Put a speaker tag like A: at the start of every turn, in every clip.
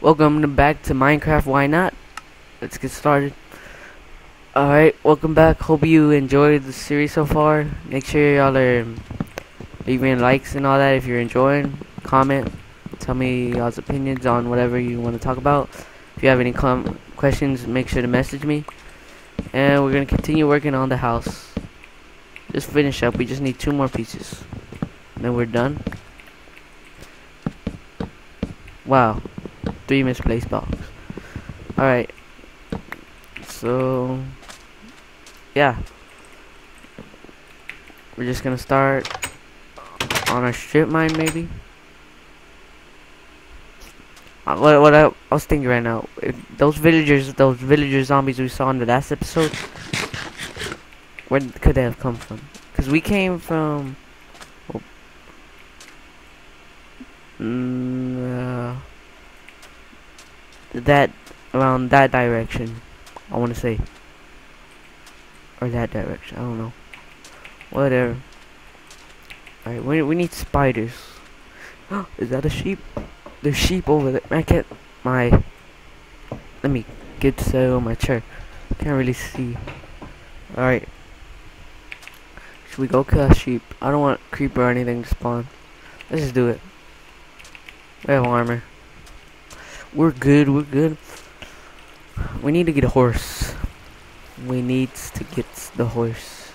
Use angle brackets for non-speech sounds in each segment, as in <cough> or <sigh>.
A: Welcome back to Minecraft. Why not? Let's get started. Alright, welcome back. Hope you enjoyed the series so far. Make sure y'all are leaving likes and all that if you're enjoying. Comment. Tell me y'all's opinions on whatever you want to talk about. If you have any questions, make sure to message me. And we're going to continue working on the house. Just finish up. We just need two more pieces. Then we're done. Wow. Three misplaced blocks. Alright. So, yeah. We're just gonna start on our strip mine, maybe. Uh, what, what I, I was thinking right now, those villagers, those villager zombies we saw in the last episode, where could they have come from? Because we came from... Well, mm, that around that direction. I want to say, or that direction. I don't know. Whatever. All right, we we need spiders. <gasps> Is that a sheep? There's sheep over there. I can't. My. Let me get set on my chair. Can't really see. All right. Should we go kill a sheep? I don't want creeper or anything to spawn. Let's just do it. We have armor. We're good, we're good. We need to get a horse. We need to get the horse.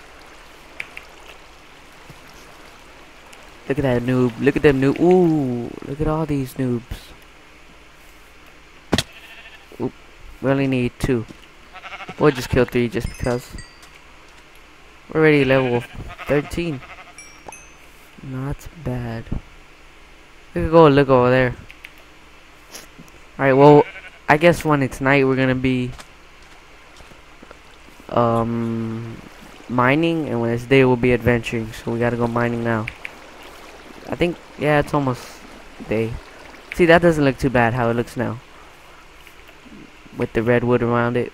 A: Look at that noob. Look at them noob. Ooh, look at all these noobs. Oop, we only need two. We'll just kill three just because. We're already level 13. Not bad. We could go look over there. Alright, well, I guess when it's night, we're gonna be um mining, and when it's day, we'll be adventuring. So we gotta go mining now. I think, yeah, it's almost day. See, that doesn't look too bad how it looks now, with the redwood around it.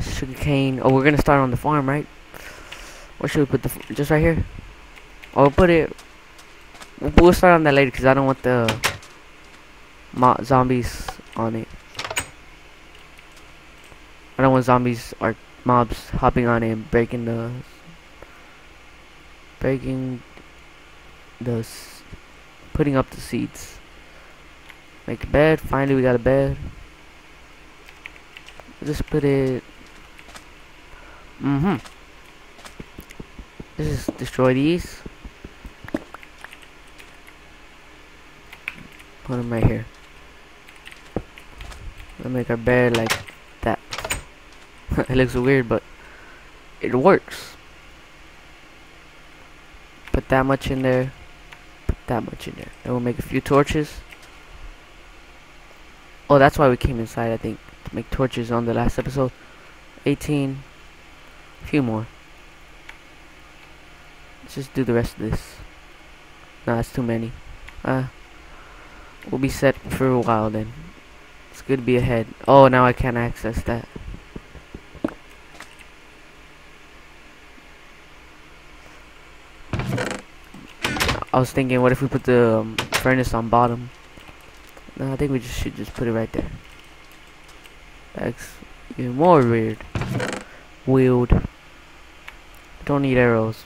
A: Sugar cane. Oh, we're gonna start on the farm, right? Where should we put the? just right here. We'll put it. We'll start on that later because I don't want the zombies on it. I don't want zombies or mobs hopping on it and breaking the breaking the putting up the seeds. Make a bed. Finally, we got a bed. Just put it. Mm-hmm. Just destroy these. Put them right here. We'll make a bed like that. <laughs> it looks weird, but it works. Put that much in there. Put that much in there. Then we'll make a few torches. Oh, that's why we came inside, I think. To make torches on the last episode. 18. A few more. Let's just do the rest of this. No, that's too many. Uh, we'll be set for a while then. It's good to be ahead. Oh, now I can't access that. I was thinking, what if we put the um, furnace on bottom? No, I think we just should just put it right there. That's even more weird. Weird. Don't need arrows.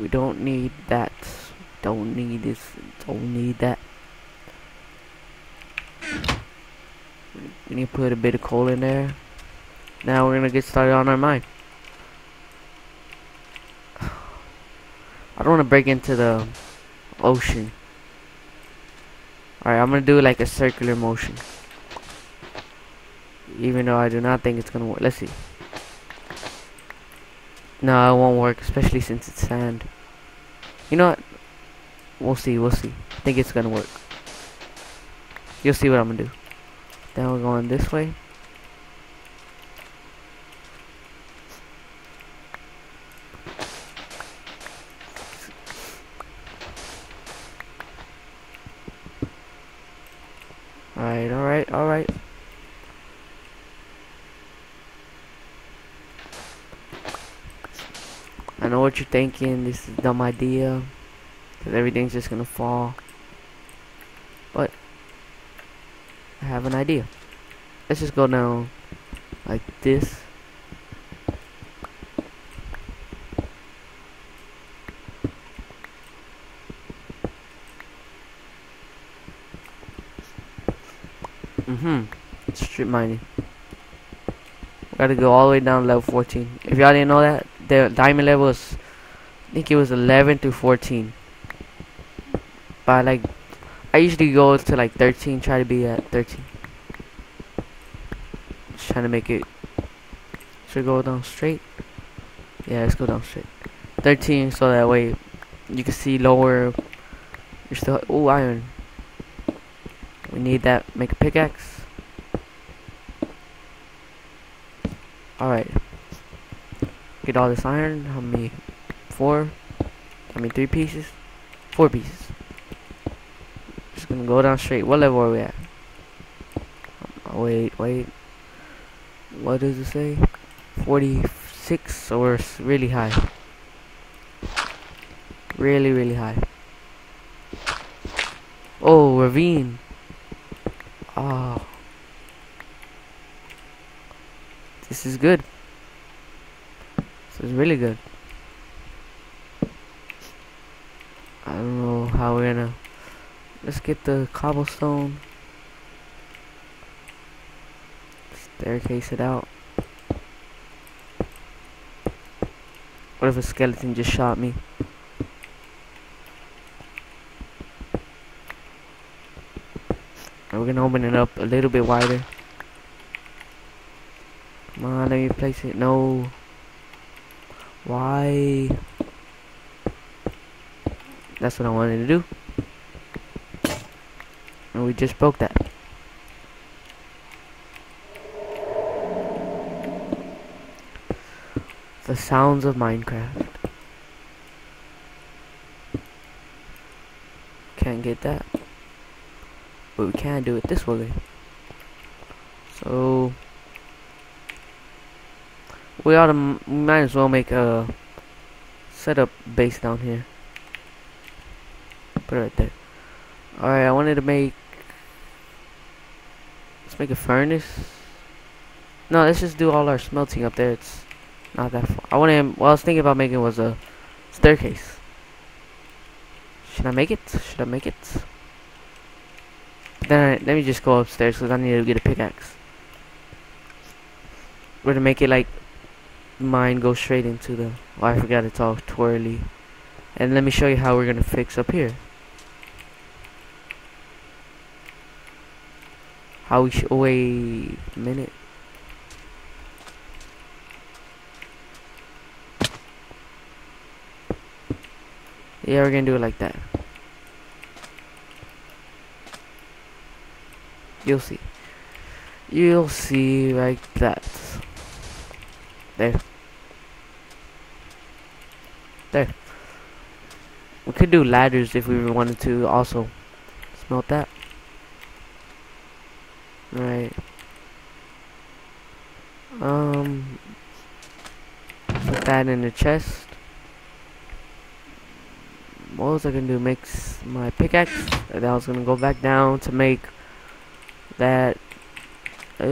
A: We don't need that. Don't need this. Don't need that. We need to put a bit of coal in there. Now we're gonna get started on our mine. <sighs> I don't want to break into the ocean. Alright, I'm gonna do like a circular motion. Even though I do not think it's gonna work. Let's see. No, it won't work, especially since it's sand. You know what? We'll see, we'll see. I think it's gonna work. You'll see what I'm gonna do. Then we're going this way. Alright, alright, alright. I know what you're thinking, this is a dumb idea. Cause everything's just gonna fall. But I have an idea. Let's just go down like this. Mm-hmm. Strip mining. Gotta go all the way down to level 14. If y'all didn't know that, the diamond level is, I think it was 11 to 14. By like, I usually go to like 13, try to be at 13. Just trying to make it, should go down straight. Yeah, let's go down straight. 13, so that way you can see lower. You're still, oh, iron. We need that. Make a pickaxe. Alright. Get all this iron. How many? Four? I mean, three pieces? Four pieces. Just gonna go down straight. What level are we at? Wait, wait. What does it say? 46, so we're really high. Really, really high. Oh, ravine. Oh. This is good. This is really good. I don't know how we're gonna... Let's get the cobblestone. Staircase it out. What if a skeleton just shot me? we're gonna open it up a little bit wider. Come on, let me place it. No. Why? That's what I wanted to do. And we just broke that. The sounds of Minecraft. Can't get that but we can do it this way so we ought to we might as well make a setup base down here put it right there alright I wanted to make let's make a furnace no let's just do all our smelting up there it's not that far I wanted what I was thinking about making was a staircase should I make it should I make it then I, let me just go upstairs because I need to get a pickaxe. We're to make it like mine go straight into the. Oh, I forgot it's all twirly. And let me show you how we're gonna fix up here. How we should. Oh, wait a minute. Yeah, we're gonna do it like that. You'll see. You'll see like that. There. There. We could do ladders if we wanted to also. Smelt that. Right. Um put that in the chest. What was I gonna do? Mix my pickaxe. And I was gonna go back down to make that uh,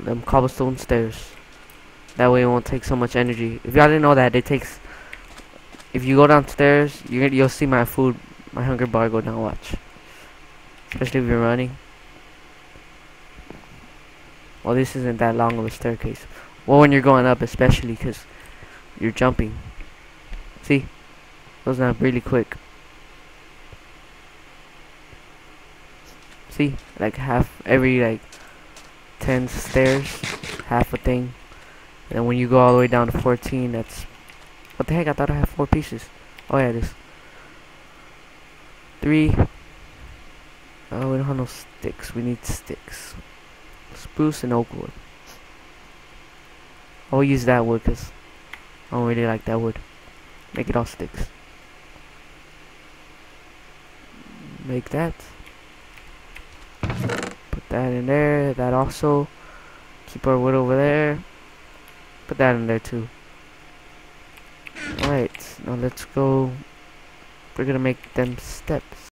A: them cobblestone stairs. That way it won't take so much energy. If y'all didn't know that, it takes. If you go downstairs, you you'll see my food, my hunger bar go down. Watch. Especially if you're running. Well, this isn't that long of a staircase. Well, when you're going up, especially because you're jumping. See, goes down really quick. see? Like half every like 10 stairs half a thing. And when you go all the way down to 14 that's what the heck? I thought I had four pieces. Oh yeah it is. Three. Oh we don't have no sticks. We need sticks spruce and oak wood I'll use that wood because I don't really like that wood make it all sticks make that Put that in there. That also. Keep our wood over there. Put that in there too. Alright, now let's go. We're gonna make them steps.